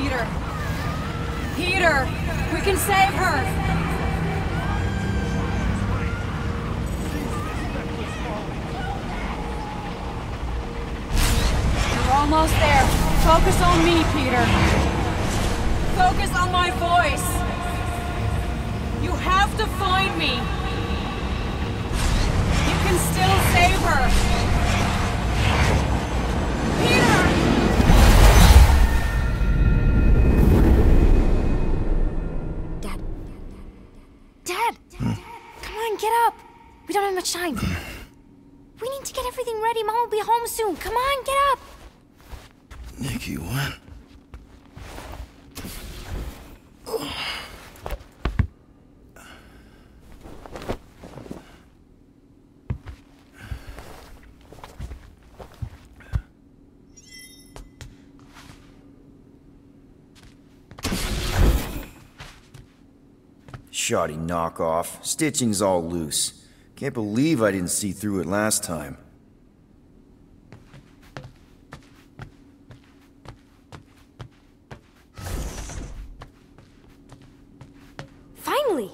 Peter. Peter, we can save her. You're almost there. Focus on me, Peter. Focus on my voice. You have to find me. You can still save her. Peter! Get up! We don't have much time. We need to get everything ready. Mom will be home soon. Come on, get up! Nikki, what? Shoddy knockoff. Stitching's all loose. Can't believe I didn't see through it last time. Finally!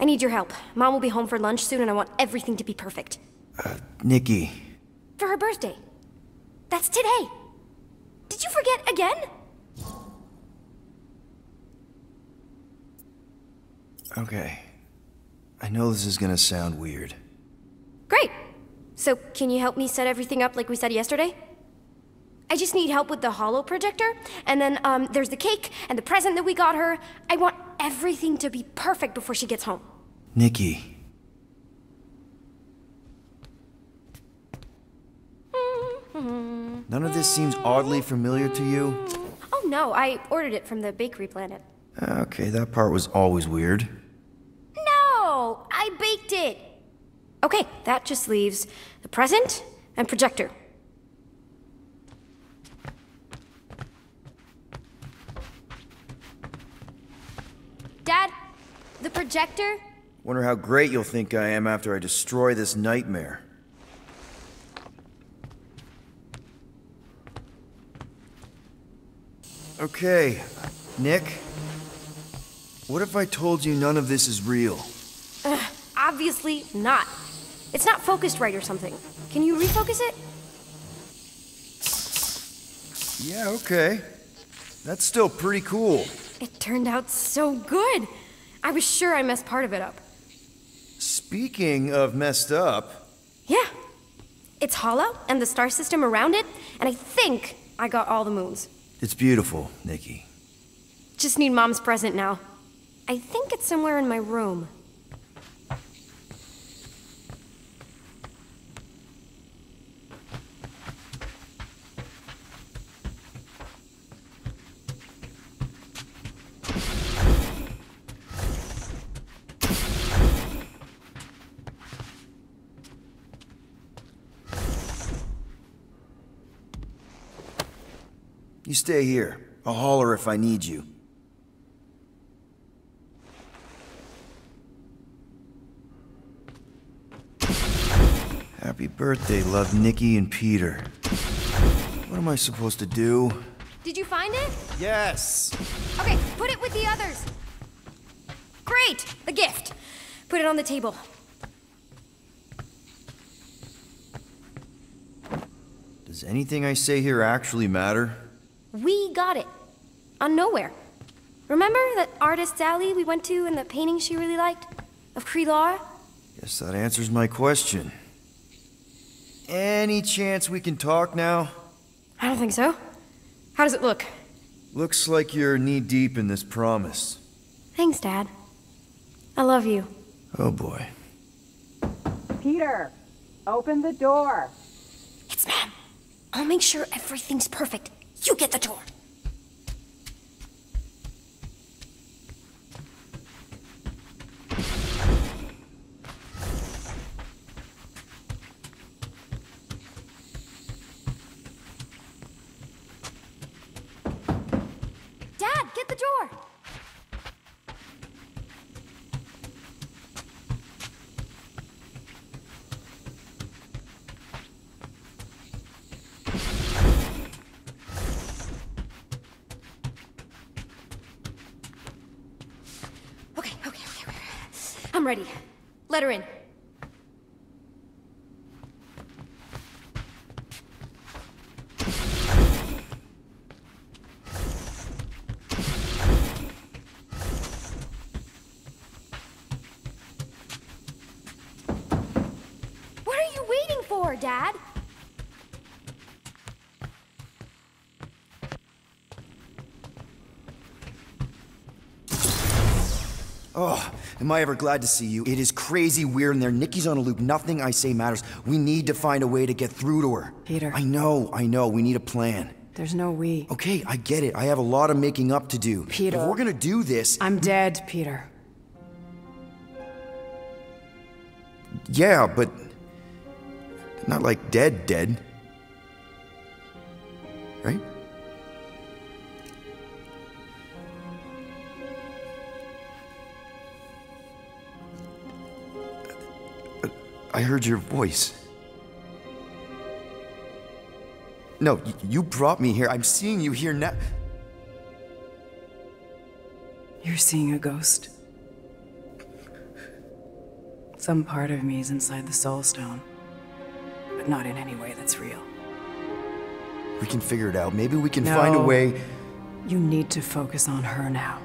I need your help. Mom will be home for lunch soon and I want everything to be perfect. Uh, Nikki, For her birthday. That's today. Did you forget again? Okay. I know this is gonna sound weird. Great. So, can you help me set everything up like we said yesterday? I just need help with the holo projector, and then um, there's the cake and the present that we got her. I want everything to be perfect before she gets home. Nikki, none of this seems oddly familiar to you? Oh no, I ordered it from the Bakery Planet. Okay, that part was always weird. No, I baked it. Okay, that just leaves the present and projector. Dad, the projector? Wonder how great you'll think I am after I destroy this nightmare. Okay, Nick. What if I told you none of this is real? Obviously not. It's not focused right or something. Can you refocus it? Yeah, okay. That's still pretty cool. It turned out so good. I was sure I messed part of it up. Speaking of messed up, Yeah. It's hollow and the star system around it, and I think I got all the moons. it's beautiful, Nikki. Just need mom's present now. I think it's somewhere in my room. Stay here. I'll holler if I need you. Happy birthday, love Nikki and Peter. What am I supposed to do? Did you find it? Yes! Okay, put it with the others. Great! The gift. Put it on the table. Does anything I say here actually matter? We got it. On Knowhere. Remember that artist's alley we went to and the painting she really liked? Of Krelar? Guess that answers my question. Any chance we can talk now? I don't think so. How does it look? Looks like you're knee deep in this promise. Thanks, Dad. I love you. Oh boy. Peter, open the door. It's Mom. I'll make sure everything's perfect. You get the door. Dad, get the door. Let am I ever glad to see you? It is crazy weird in there. Nikki's on a loop. Nothing I say matters. We need to find a way to get through to her. Peter. I know, I know. We need a plan. There's no we. Okay, I get it. I have a lot of making up to do. Peter. If we're gonna do this, I'm dead, Peter. yeah, but not like dead, dead. I heard your voice. No, you brought me here. I'm seeing you here now. You're seeing a ghost. Some part of me is inside the Soul Stone, but not in any way that's real. We can figure it out. Maybe we can find a No. way. You need to focus on her now.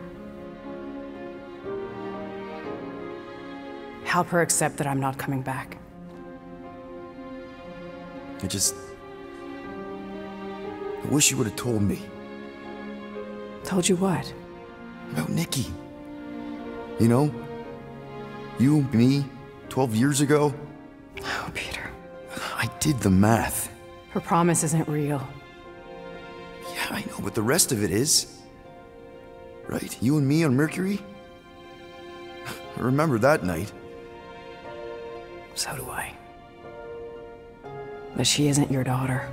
Help her accept that I'm not coming back. I just. I wish you would have told me Told you what? about Nikki. You know? You, me, 12 years ago? Oh, Peter. I did the math. Her promise isn't real. Yeah, I know, but the rest of it is. Right? You and me on Mercury? I remember that night. So do I. But she isn't your daughter.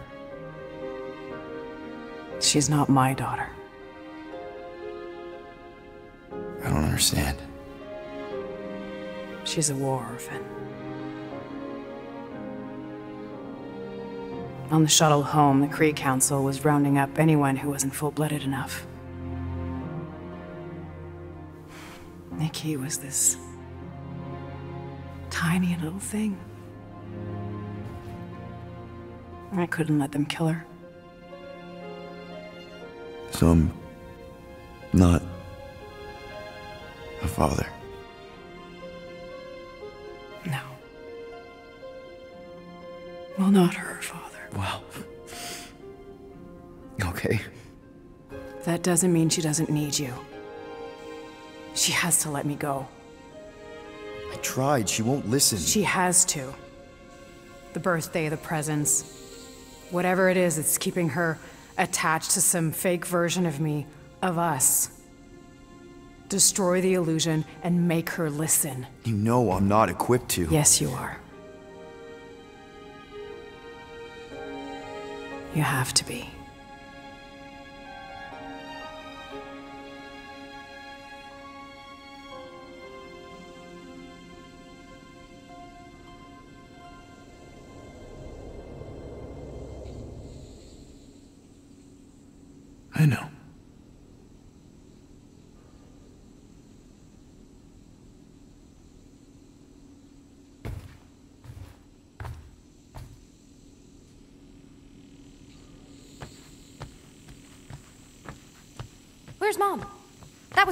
She's not my daughter. I don't understand. She's a war orphan. On the shuttle home, the Kree Council was rounding up anyone who wasn't full-blooded enough. Nikki was this tiny little thing. I couldn't let them kill her. So I'm not a father. No. Well, not her father. Wow. Okay. That doesn't mean she doesn't need you. She has to let me go. Tried. She won't listen. She has to. The birthday, the presents, whatever it is it's keeping her attached to some fake version of me, of us. Destroy the illusion and make her listen. You know I'm not equipped to. Yes, you are. You have to be.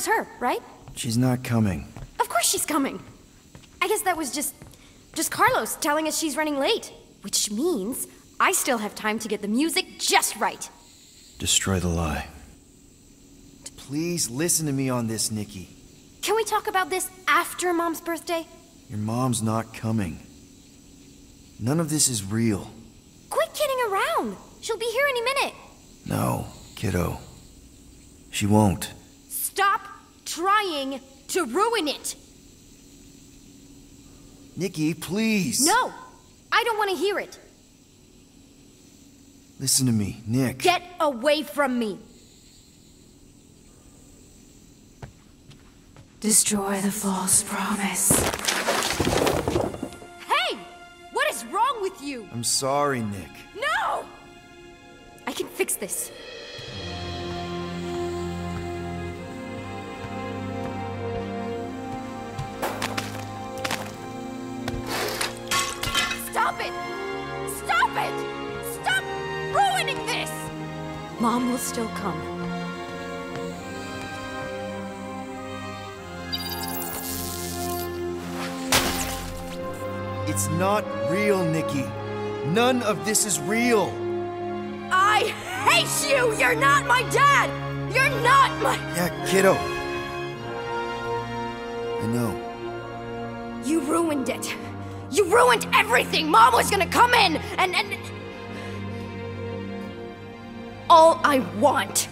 Was her, right? She's not coming. Of course she's coming. I guess that was just. just Carlos telling us she's running late. Which means I still have time to get the music just right. Destroy the lie. Please listen to me on this, Nikki. Can we talk about this after Mom's birthday? Your mom's not coming. None of this is real. Quit kidding around. She'll be here any minute. No, kiddo. She won't. Stop trying to ruin it. Nikki, please. No, I don't want to hear it. Listen to me, Nick. Get away from me. Destroy the false promise. Hey! What is wrong with you? I'm sorry, Nick. No! I can fix this. Mom will still come. It's not real, Nikki. None of this is real. I hate you! You're not my dad! You're not my. Yeah, kiddo. I know. You ruined it. You ruined everything! Mom was gonna come in and. and... All I want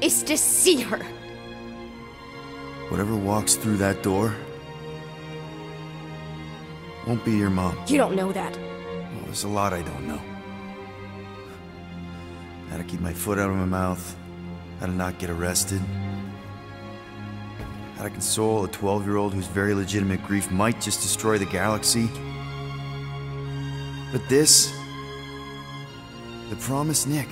is to see her. Whatever walks through that door won't be your mom. You don't know that. Well, there's a lot I don't know. How to keep my foot out of my mouth, how to not get arrested, how to console a 12 year old whose very legitimate grief might just destroy the galaxy. But this, the promised Nick.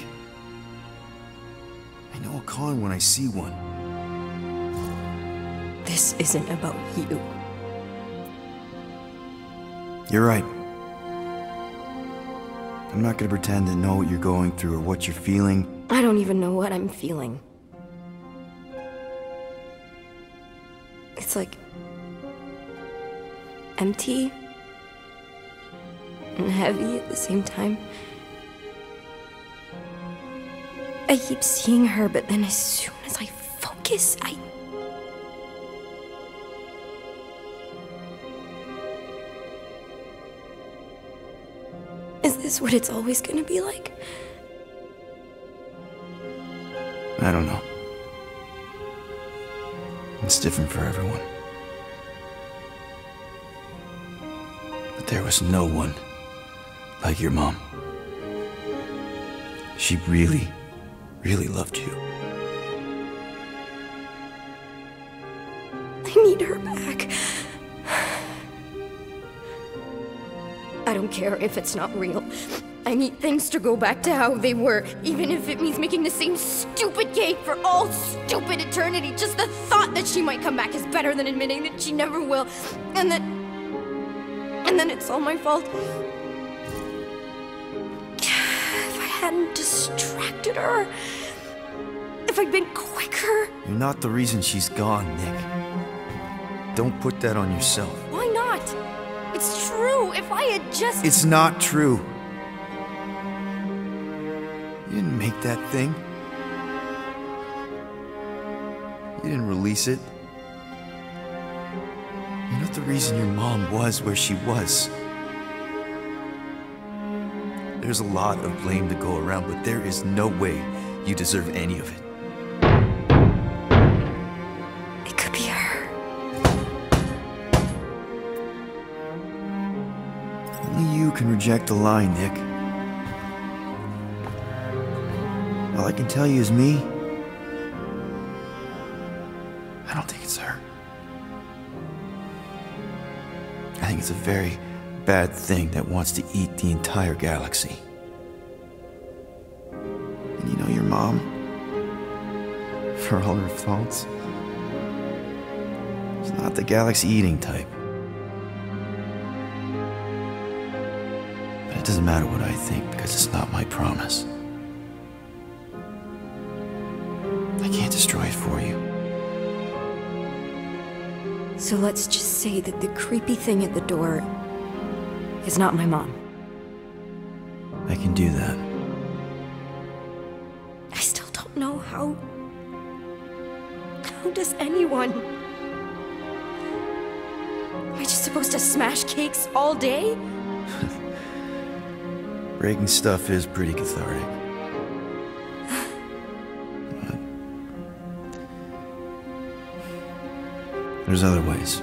I know a con when I see one. This isn't about you. You're right. I'm not gonna pretend to know what you're going through or what you're feeling. I don't even know what I'm feeling. It's like. empty. and heavy at the same time. I keep seeing her, but then as soon as I focus, I. Is this what it's always gonna be like? I don't know. It's different for everyone. But there was no one like your mom. She really, really loved you. I need her back. I don't care if it's not real. I need things to go back to how they were, even if it means making the same stupid cake for all stupid eternity. Just the thought that she might come back is better than admitting that she never will. And that. And then it's all my fault. Hadn't distracted her. If I'd been quicker. You're not the reason she's gone, Nick. Don't put that on yourself. Why not? It's true. If I had just. It's not true. You didn't make that thing. You didn't release it. You're not the reason your mom was where she was. There's a lot of blame to go around, but there is no way you deserve any of it. It could be her. Only you can reject a lie, Nick. All I can tell you is me. I don't think it's her. I think it's a very bad thing that wants to eat the entire galaxy. And you know your mom? For all her faults, is not the galaxy eating type. But it doesn't matter what I think because it's not my promise. I can't destroy it for you. So let's just say that the creepy thing at the door is not my mom. I can do that. I still don't know how. How does anyone? Am I just supposed to smash cakes all day? Breaking stuff is pretty cathartic. There's other ways.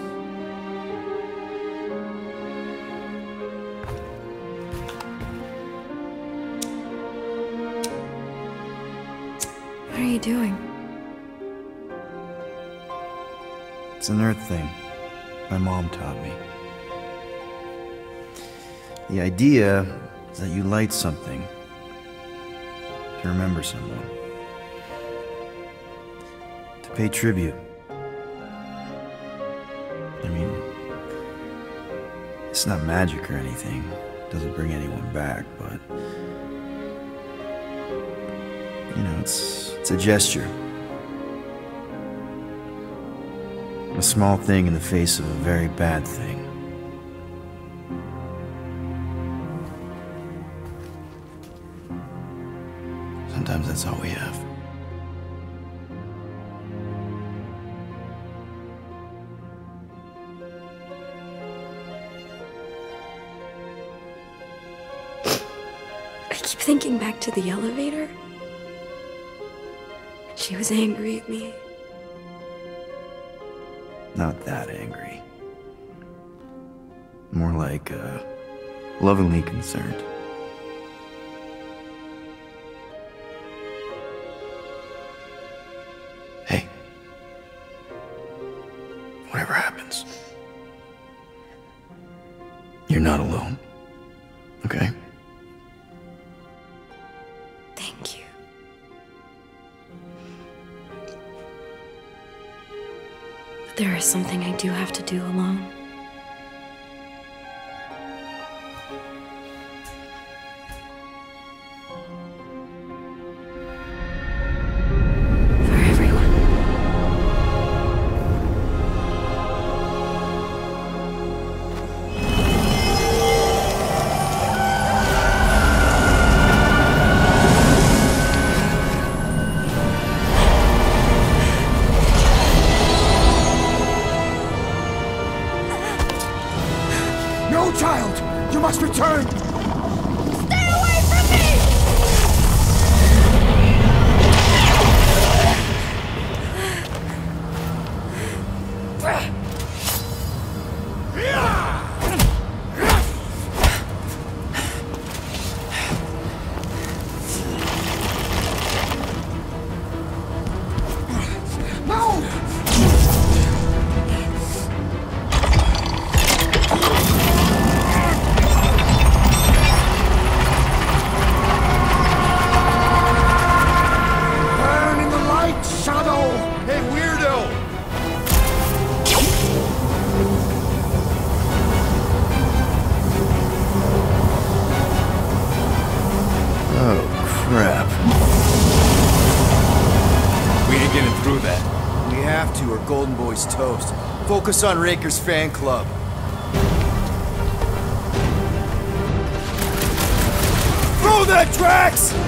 doing? It's an Earth thing. My mom taught me. The idea is that you light something to remember someone, to pay tribute. I mean, it's not magic or anything, it doesn't bring anyone back, but you know, it's it's a gesture. A small thing in the face of a very bad thing. Sometimes that's all we have. I keep thinking back to the elevator. He was angry at me. Not that angry. More like, uh, lovingly concerned. us on Raker's fan club. Throw that, Drax!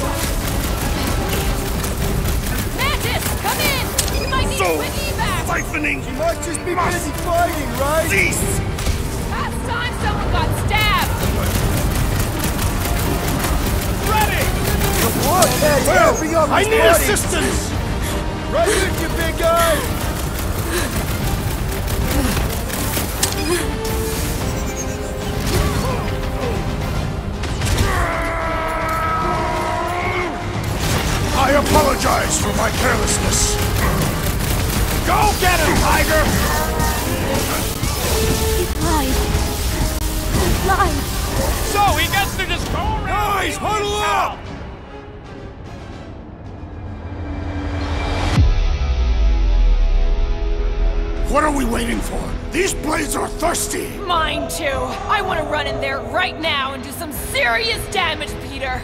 Punch him! Mantis, come in! We might need So, a quick evac! siphoning Might just be busy fighting, right? cease! Last time someone got stabbed! Ready! What? Hey, helping up I need buddy. assistance! Right with you, big guy! I apologize for my carelessness. Go get him, Tiger! Lied. Lied. So he gets to just go around. Guys, huddle up! What are we waiting for? These blades are thirsty! Mine too! I want to run in there right now and do some serious damage, Peter!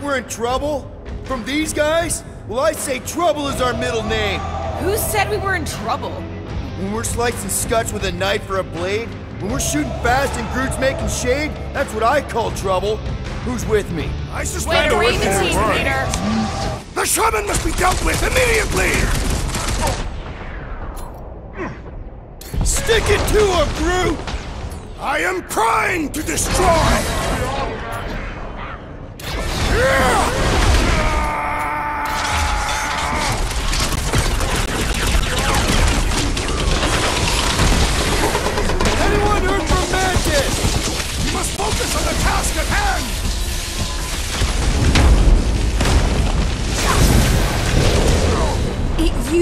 Think we're in trouble? From these guys? Well, I say trouble is our middle name. Who said we were in trouble? When we're slicing scuts with a knife or a blade, when we're shooting fast and Groot's making shade, that's what I call trouble. Who's with me? I Way suspect to we're read the there team, first. Peter! The shaman must be dealt with immediately! Stick it to him, Groot! I am primed to destroy!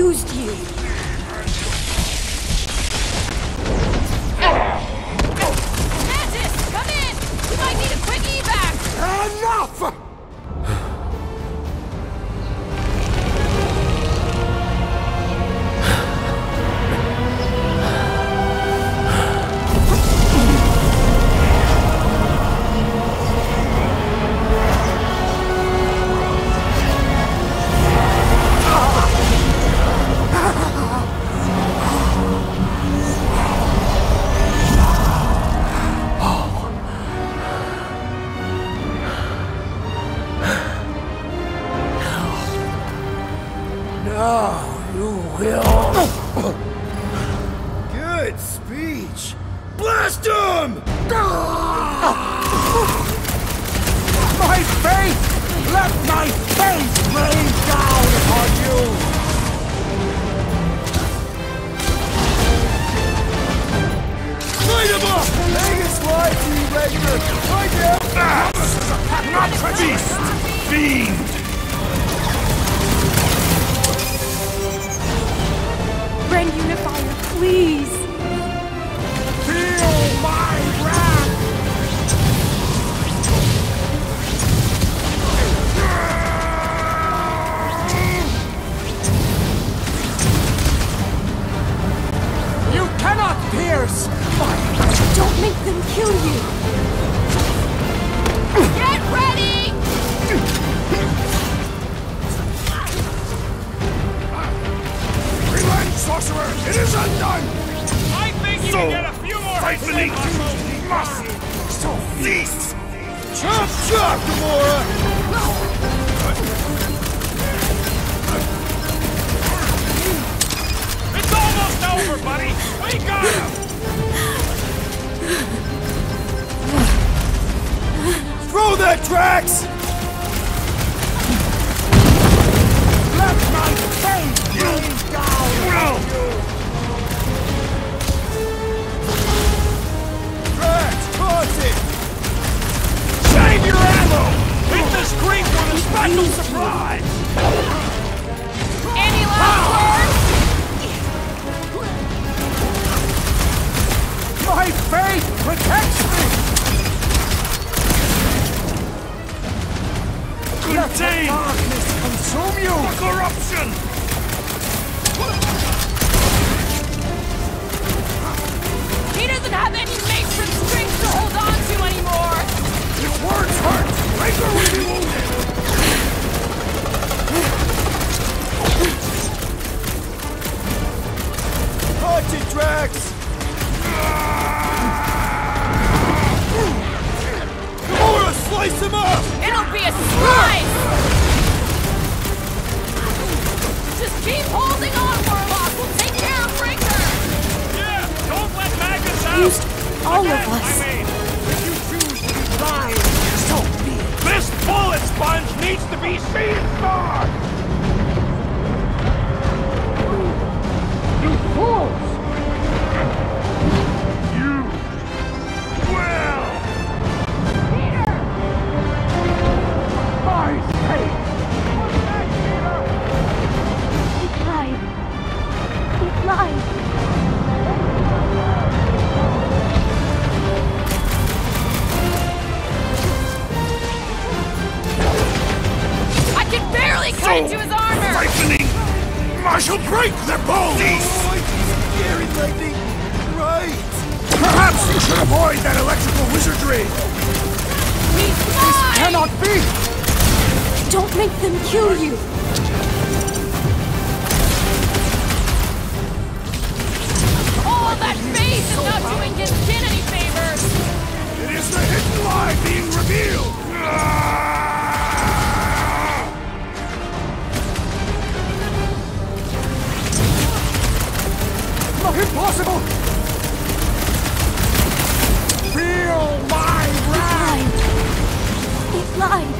Used you. Mantis, come in! We might need a quick evac! Enough! Slide to you, Ranger! Right now! Not beast! Fiend! Ren Unifier, please. Feel my wrath! You cannot pierce my Don't make them kill you. Get ready! Relent, sorcerer! It is undone! I think you So, can get a few more hits in, siphoning Muscle. must so cease! Chop chop, Gamora! It's almost over, buddy! We got him! Throw that, Drax! Let my face rain down on you! Drax, towards it! Save your ammo! Hit the screen for the special surprise! Any last words? My faith protects me! Let the darkness consume you! the corruption! He doesn't have any matron strings to hold on to anymore! If words hurt, Raker will be wounded! Touch it, slice him up! It'll be a slice! Just keep holding on, Warlock! We'll take care of Breaker! Yeah, don't let Magus out! Used all of us. I mean, If you choose to be blind, so be it! this bullet sponge needs to be seen star! You fools! He lied. I can barely cut into his armor! Frightening! I shall break their bones! Oh, scary lightning! Right! Perhaps you should avoid that electrical wizardry! He's mine! Cannot be! Don't make them kill you. That face is not doing his kid any favors! It is the hidden lie being revealed! Ah! Not impossible! Feel my wrath! He lied.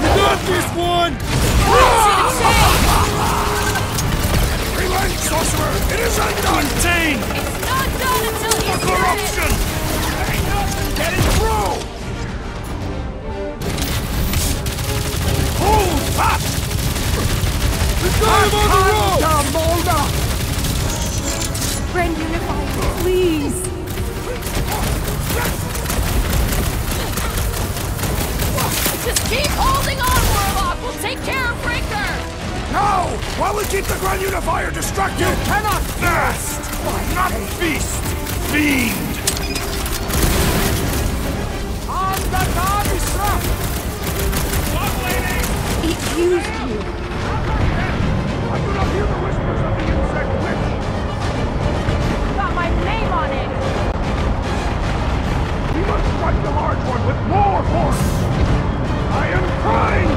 You got this one! Relent, sorcerer! It is undone! Contain It's not done until the he's corruption! Ain't nothing getting through! Hold fast! We got him on the rope! Down, Molda! Friend Unified, please. Just keep holding on, Warlock! We'll take care of Breaker! No! While we keep the Grand Unifier distracted! You cannot Fast! Not feast! Fiend! On the Garnisra! Stop waiting! It used you. I do not hear the whispers of the insect witch! Got my name on it! We must strike the large one with more force! I am trying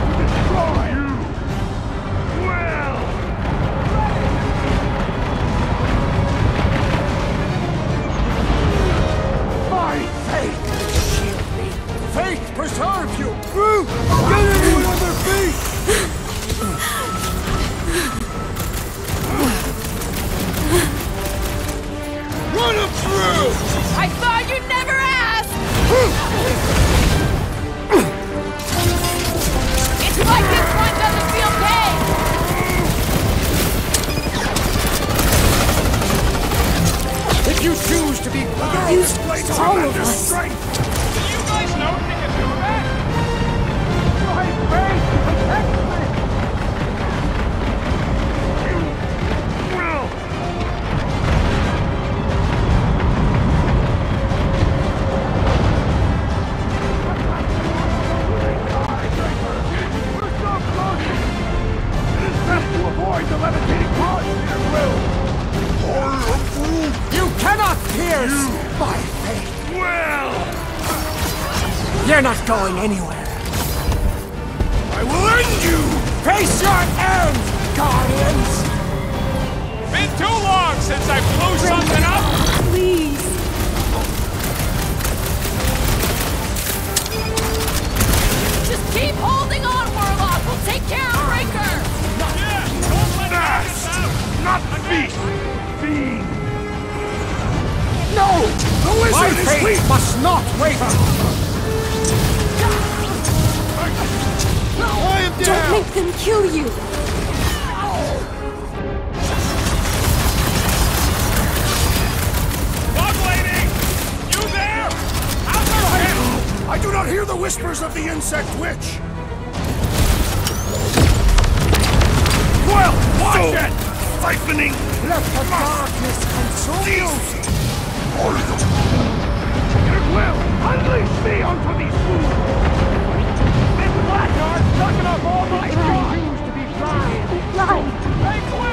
wizard is fate weak! must not wait! I am Don't make them kill you! Bug lady! You there? How's her head? I do not hear the whispers of the insect witch! Well, watch it! Siphoning! Let the darkness consume you! Will! Unleash me onto these fools! This blackguard sucking up all my! Refuse to be blind! Hey,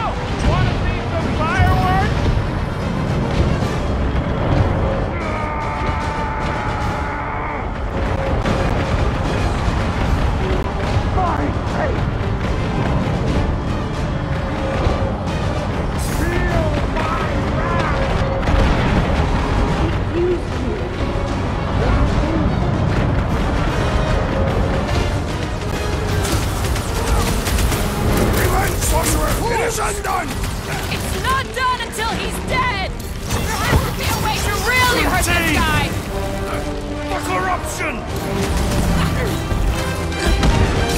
undone! It's not done until he's dead! There has to be a way to really hurt this guy! The corruption!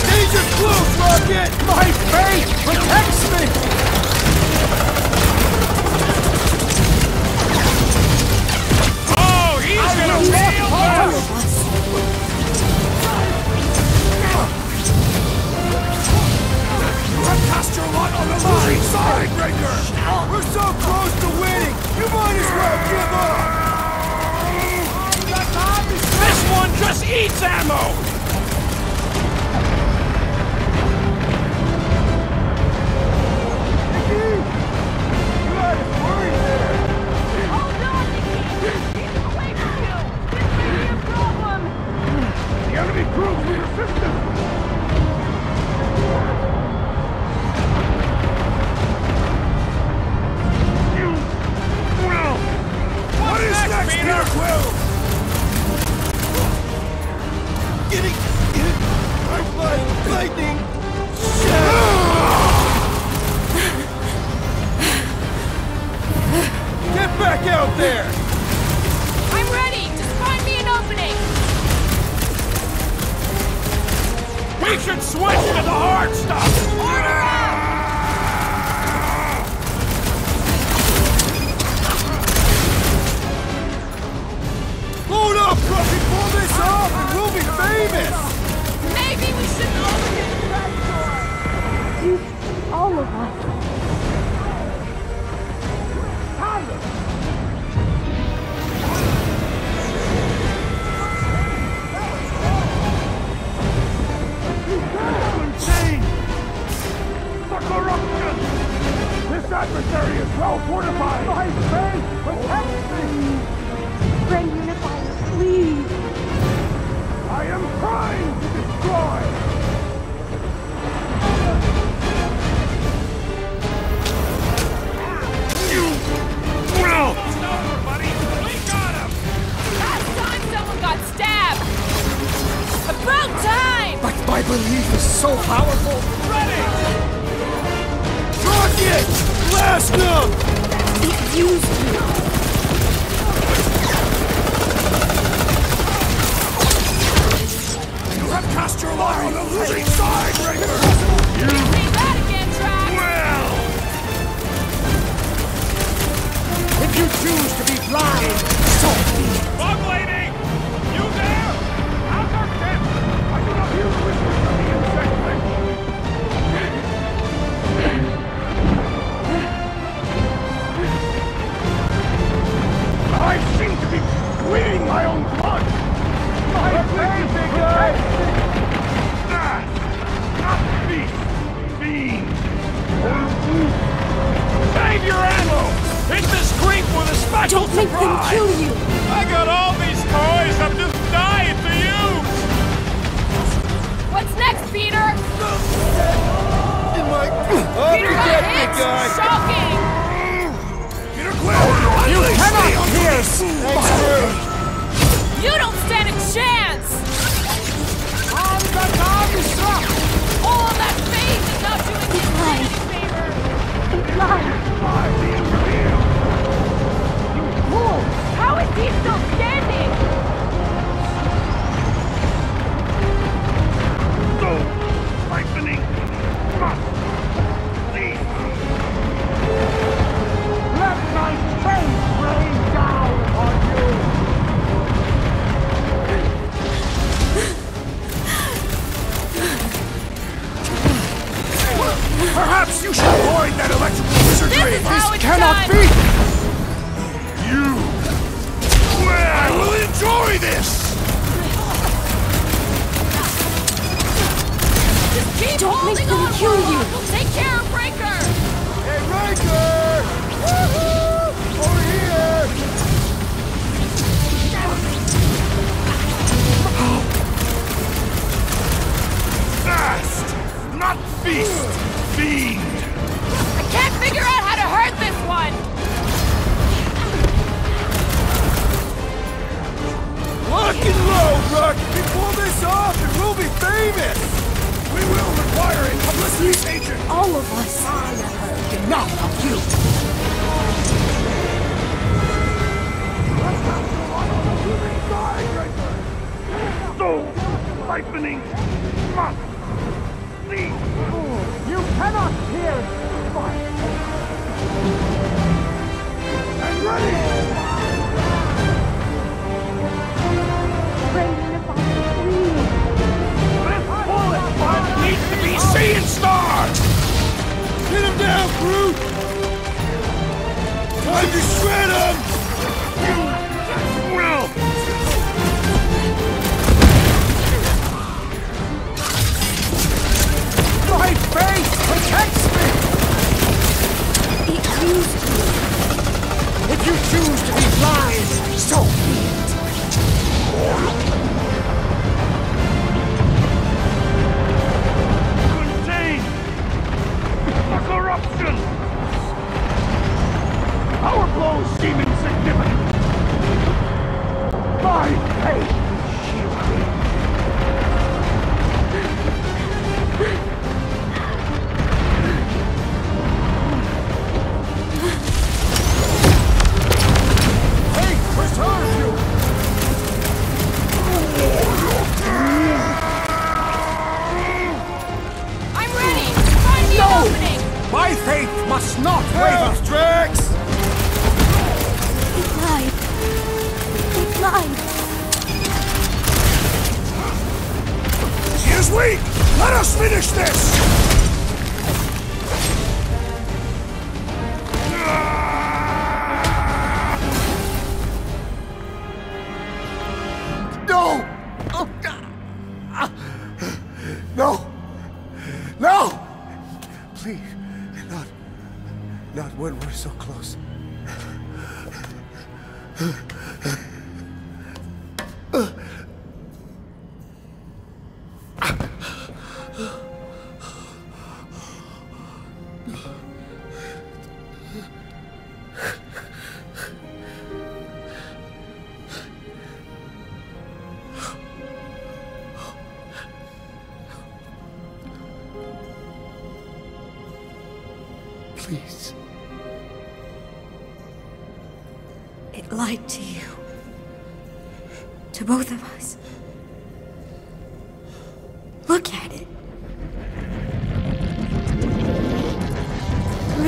Danger close, Rocket! My faith protects me! Oh, he's gonna feel cast your lot on the losing side, Breaker! We're so close to winning! You might as well give up! This one just eats ammo! Nikki! Hold on, Nikki! He's What is next, next, Peter? Peter Quill? Getting hit by lightning! Get back out there! I'm ready! Just find me an opening! We should switch to the hard stuff! Off and we'll be famous! Don't make kill you. I got all these toys I'm just dying to use! What's next, Peter? In my... Peter got hit! Shocking! Peter Quill! You unleash cannot me onto pierce these my! You don't stand a chance! I'm the Nagisha! All that faith is not doing you any favor! He's still standing! No! Lightning! Please! Let my rain down on you! Perhaps you should avoid that electrical wizardry! This, this cannot done. be! I enjoy this! Just keep Don't holding make them on, kill you. Take care of Breaker! Hey, Raker! Woohoo! Over here! Fast! Not feast! Fiend! Lock and load, Rook! If we pull this off, and we'll be famous! We will require a publicity agent! All of us. I Enough of you! So, siphoning must cease! You cannot hear fire! And ready! Stars! Get him down, Groot! Time to shred him! You will! My face protects me! It used to. If you choose to be blind, so be it! Corruption! Our blows seem insignificant. My faith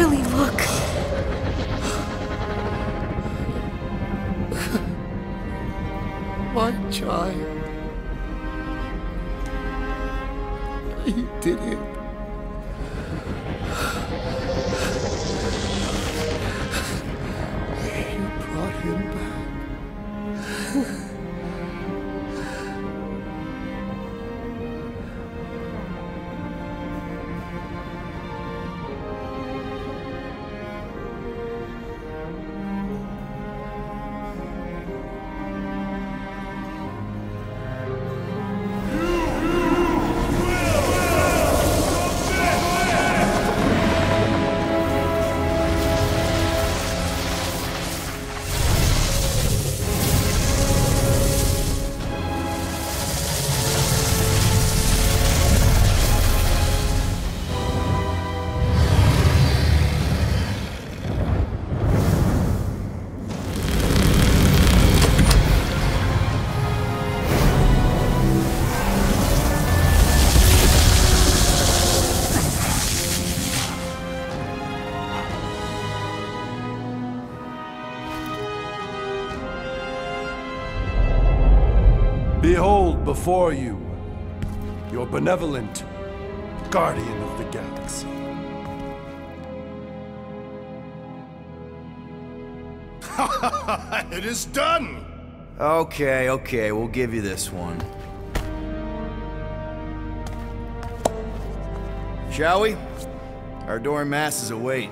Really look. My child. Before you your benevolent guardian of the galaxy. it is done! Okay, okay, we'll give you this one. Shall we? Our door masses await.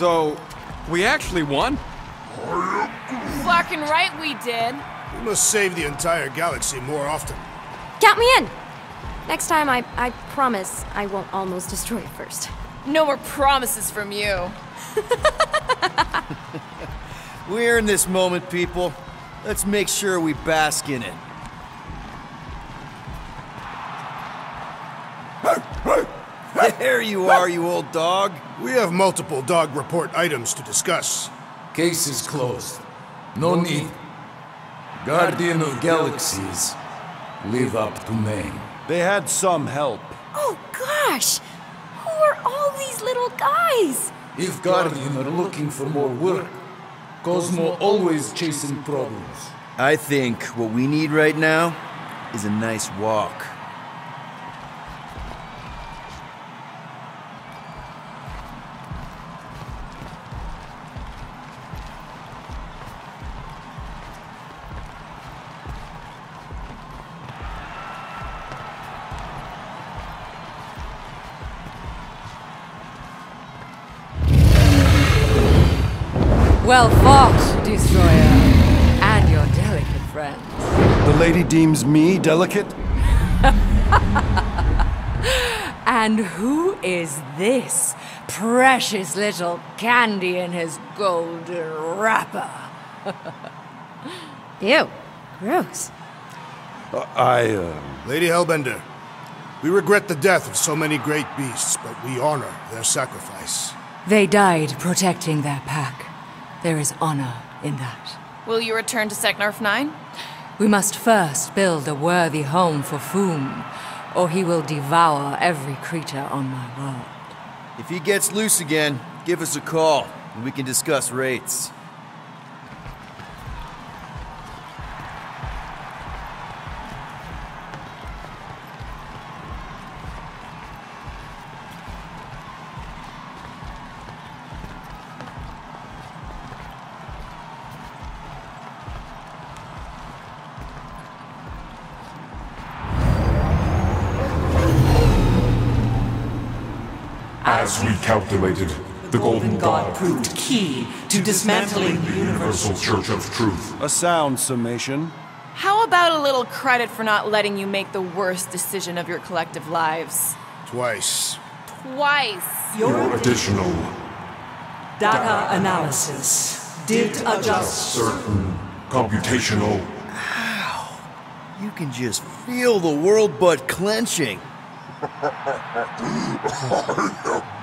So, we actually won? Fucking right we did. We must save the entire galaxy more often. Count me in! Next time, I, I promise I won't almost destroy it first. No more promises from you. We're in this moment, people. Let's make sure we bask in it. There you are, you old dog. We have multiple dog report items to discuss. Case is closed. No need. Guardian of Galaxies. Live up to name. They had some help. Oh gosh! Who are all these little guys? If Guardian are looking for more work, Cosmo always chasing problems. I think what we need right now is a nice walk. Deems me delicate? And who is this precious little candy in his golden wrapper? Ew. Gross. Uh, I, uh... Lady Hellbender, we regret the death of so many great beasts, but we honor their sacrifice. They died protecting their pack. There is honor in that. Will you return to Seknarf 9? We must first build a worthy home for Foom, or he will devour every creature on my world. If he gets loose again, give us a call, and we can discuss rates. As we calculated, the Golden God proved key to dismantling the Universal Church of Truth. A sound summation. How about a little credit for not letting you make the worst decision of your collective lives? Twice. Twice. Your additional Data analysis did adjust certain computational Ow. You can just feel the world butt clenching. You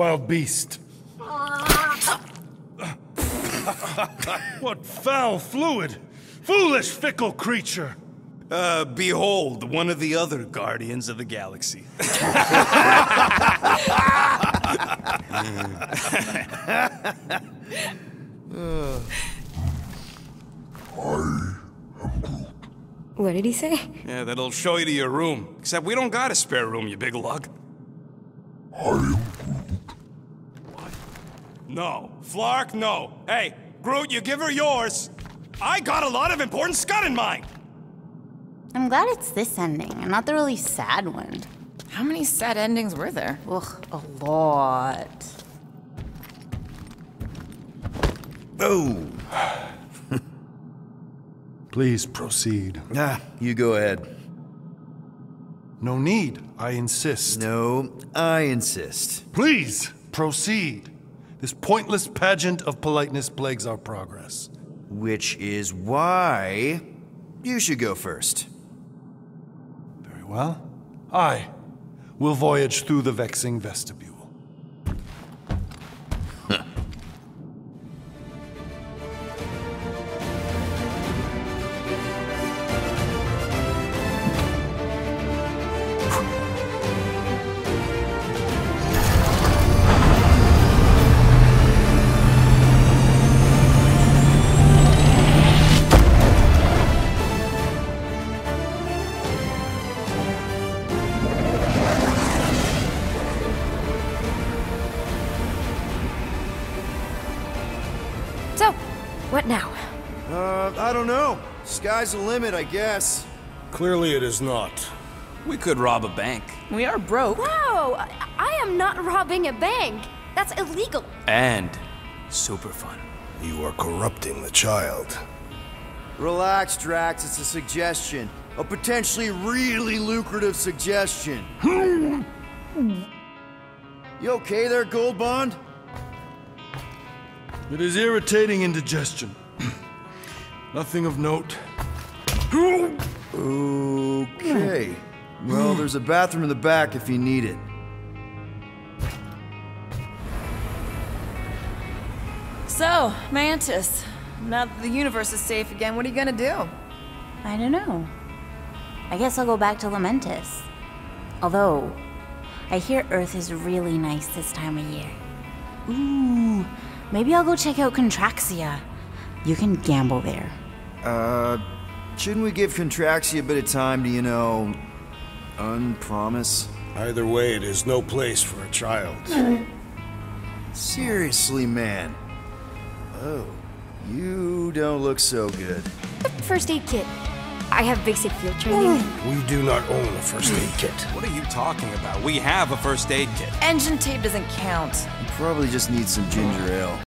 wild beast? what foul fluid! Foolish, fickle creature! Uh, behold, one of the other Guardians of the Galaxy. What did he say? Yeah, that'll show you to your room. Except we don't got a spare room, you big lug. What? No. Flark, no. Hey, Groot, you give her yours. I got a lot of important scud in mind. I'm glad it's this ending and not the really sad one. How many sad endings were there? Ugh, a lot. Oh. Please proceed. Ah, you go ahead. No need, I insist. No, I insist. Please proceed. This pointless pageant of politeness plagues our progress. Which is why you should go first. Very well. I will voyage through the vexing vestibule. What now? Uh, I don't know. Sky's the limit, I guess. Clearly it is not. We could rob a bank. We are broke. Wow! I, I am not robbing a bank. That's illegal. And super fun. You are corrupting the child. Relax, Drax. It's a suggestion. A potentially really lucrative suggestion. you okay there, Gold Bond? It is irritating indigestion. Nothing of note. Okay. Well, there's a bathroom in the back if you need it. So, Mantis, now that the universe is safe again, what are you gonna do? I don't know. I guess I'll go back to Lamentus. Although, I hear Earth is really nice this time of year. Ooh, maybe I'll go check out Contraxia. You can gamble there. Uh, shouldn't we give Contraxia a bit of time to, you know, unpromise? Either way, it is no place for a child. Seriously, man. Oh, you don't look so good. First aid kit. I have basic field training. We do not own a first aid kit. What are you talking about? We have a first aid kit. Engine tape doesn't count. You probably just need some ginger ale.